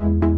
you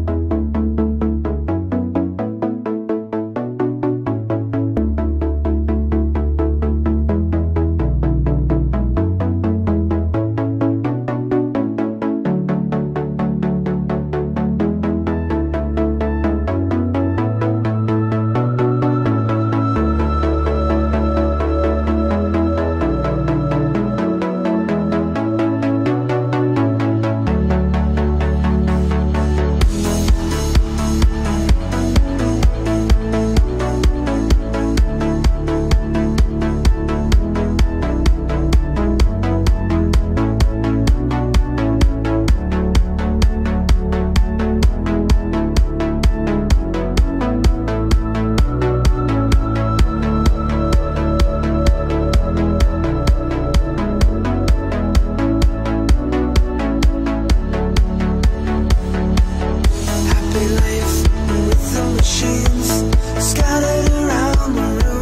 scattered around the room.